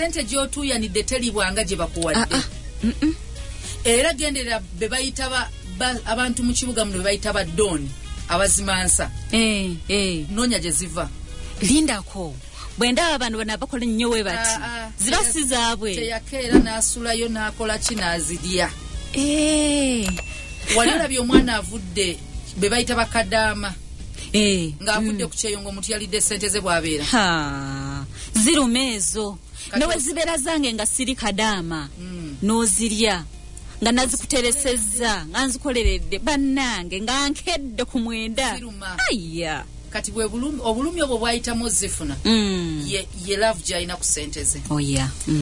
sente gyotuuyanidde teribwanga gye Ah, bakuwadde. Ah. Mm-mm. era genderera be bayita ba- ba- abantu mu kibuga muno be bayita badooni abazimansa. Eh, eh. noonya gye ziva. Lindako bwe ndaba bano bano abakola ennyo we bati Ah, ah. ziba si zaabwe. teyakeera n'asulayo n'akola ki n'azirya. Eh, wali olabye omwana avudde be bayita bakadaama ng'avudde ku kyeyongo omuntu yalidde sente ze bw'abeera. Ziruma ezo Zibeera zange nga siri kadaama Mm. n'ozirya. Nga nazikuteresezza nga nzikoleredde bannange nga nkedde ku mwenda. Aya kati bwe bulumi- obulumi obwo bwayitamu ozifuna Mm. ye, love gy'alina ku sente ze oya mm.